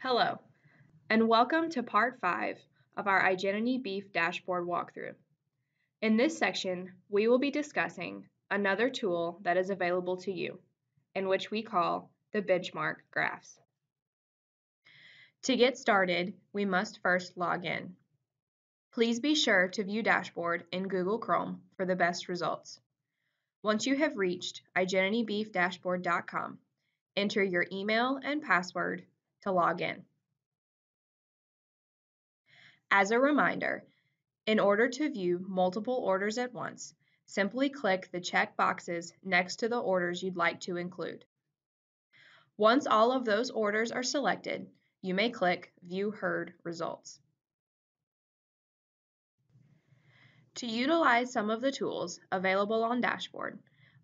Hello, and welcome to part 5 of our Igenity Beef Dashboard walkthrough. In this section, we will be discussing another tool that is available to you, in which we call the benchmark graphs. To get started, we must first log in. Please be sure to view Dashboard in Google Chrome for the best results. Once you have reached igenitybeefdashboard.com, enter your email and password to log in. As a reminder, in order to view multiple orders at once, simply click the check boxes next to the orders you'd like to include. Once all of those orders are selected, you may click View Herd Results. To utilize some of the tools available on Dashboard,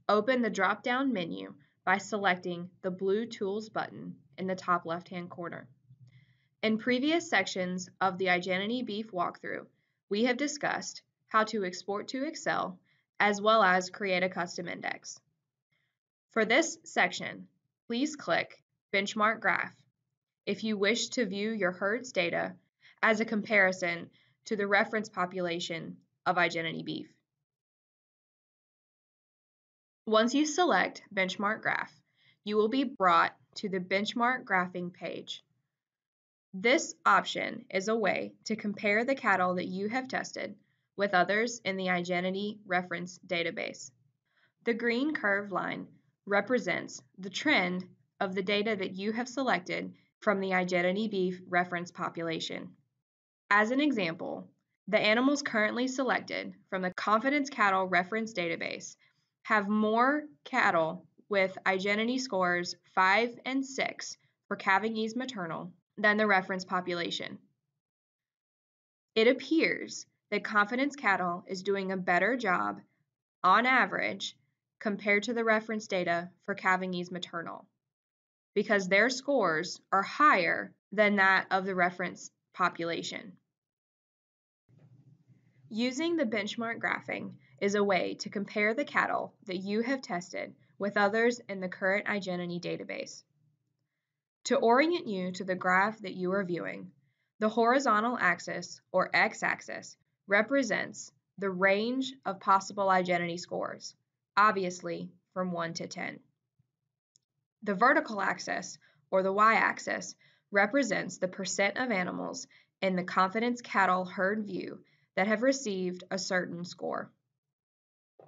open the drop-down menu by selecting the blue Tools button in the top left-hand corner. In previous sections of the Igenity Beef walkthrough, we have discussed how to export to Excel as well as create a custom index. For this section, please click Benchmark Graph if you wish to view your herds data as a comparison to the reference population of Igenity Beef. Once you select Benchmark Graph, you will be brought to the Benchmark Graphing page. This option is a way to compare the cattle that you have tested with others in the Igenity reference database. The green curved line represents the trend of the data that you have selected from the Igenity beef reference population. As an example, the animals currently selected from the Confidence Cattle reference database have more cattle with Igenity scores 5 and 6 for calving ease maternal than the reference population. It appears that Confidence Cattle is doing a better job, on average, compared to the reference data for calving ease maternal, because their scores are higher than that of the reference population. Using the benchmark graphing is a way to compare the cattle that you have tested with others in the current Igenity database. To orient you to the graph that you are viewing, the horizontal axis, or x-axis, represents the range of possible Igenity scores, obviously from 1 to 10. The vertical axis, or the y-axis, represents the percent of animals in the confidence cattle herd view that have received a certain score.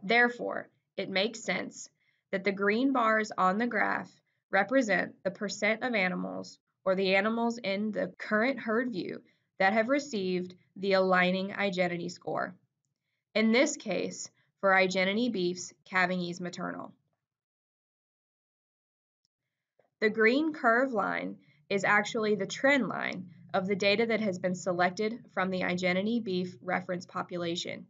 Therefore, it makes sense that the green bars on the graph represent the percent of animals or the animals in the current herd view that have received the aligning Igenity score. In this case, for Igenity beef's calving ease maternal. The green curve line is actually the trend line of the data that has been selected from the Igenity beef reference population.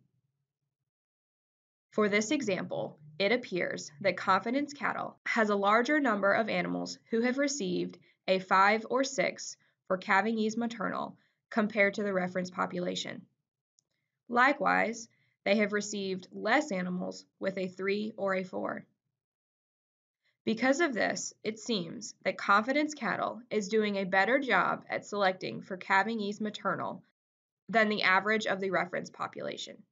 For this example, it appears that Confidence Cattle has a larger number of animals who have received a 5 or 6 for calving ease maternal compared to the reference population. Likewise, they have received less animals with a 3 or a 4. Because of this, it seems that Confidence Cattle is doing a better job at selecting for calving ease maternal than the average of the reference population.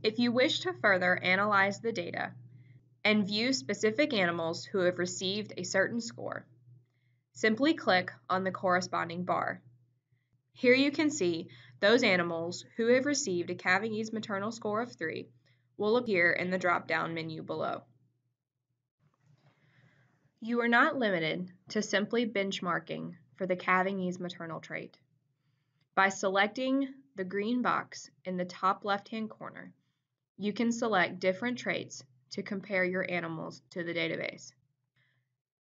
If you wish to further analyze the data and view specific animals who have received a certain score, simply click on the corresponding bar. Here you can see those animals who have received a calving ease maternal score of 3 will appear in the drop-down menu below. You are not limited to simply benchmarking for the calving ease maternal trait. By selecting the green box in the top left-hand corner, you can select different traits to compare your animals to the database.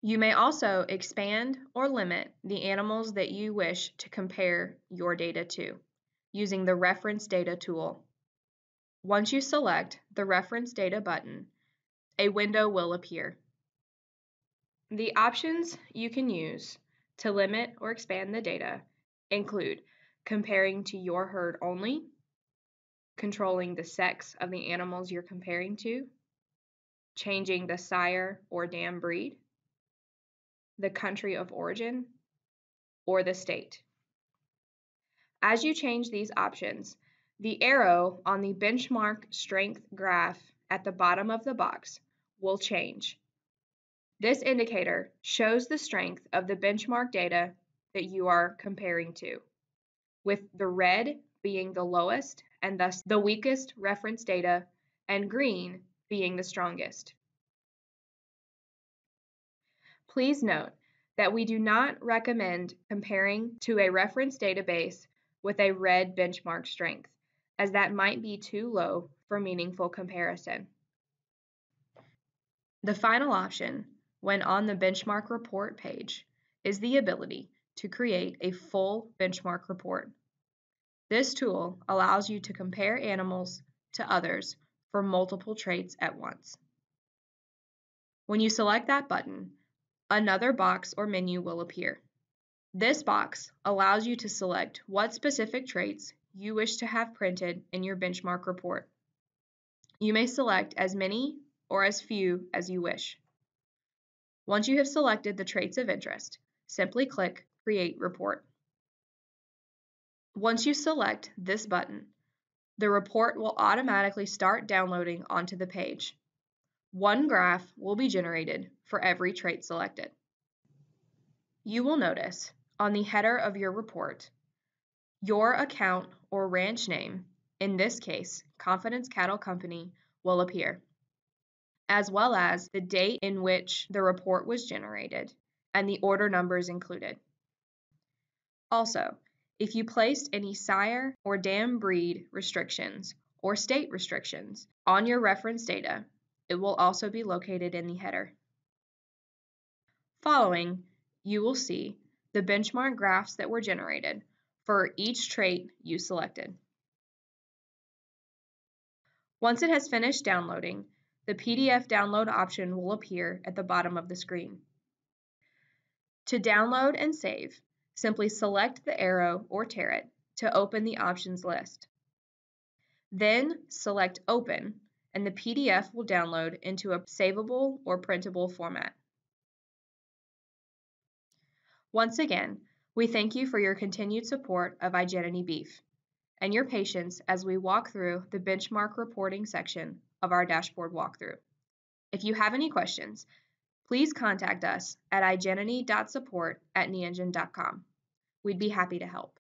You may also expand or limit the animals that you wish to compare your data to using the Reference Data tool. Once you select the Reference Data button, a window will appear. The options you can use to limit or expand the data include comparing to your herd only, controlling the sex of the animals you're comparing to, changing the sire or dam breed, the country of origin, or the state. As you change these options, the arrow on the benchmark strength graph at the bottom of the box will change. This indicator shows the strength of the benchmark data that you are comparing to, with the red being the lowest and thus the weakest reference data, and green being the strongest. Please note that we do not recommend comparing to a reference database with a red benchmark strength, as that might be too low for meaningful comparison. The final option, when on the benchmark report page, is the ability to create a full benchmark report. This tool allows you to compare animals to others for multiple traits at once. When you select that button, another box or menu will appear. This box allows you to select what specific traits you wish to have printed in your benchmark report. You may select as many or as few as you wish. Once you have selected the traits of interest, simply click Create Report. Once you select this button, the report will automatically start downloading onto the page. One graph will be generated for every trait selected. You will notice on the header of your report, your account or ranch name, in this case, Confidence Cattle Company, will appear, as well as the date in which the report was generated and the order numbers included. Also, if you placed any sire or dam breed restrictions or state restrictions on your reference data, it will also be located in the header. Following, you will see the benchmark graphs that were generated for each trait you selected. Once it has finished downloading, the PDF download option will appear at the bottom of the screen. To download and save, simply select the arrow or caret to open the options list. Then select Open and the PDF will download into a savable or printable format. Once again, we thank you for your continued support of Igenity Beef and your patience as we walk through the benchmark reporting section of our dashboard walkthrough. If you have any questions, please contact us at igenity.support at. We'd be happy to help.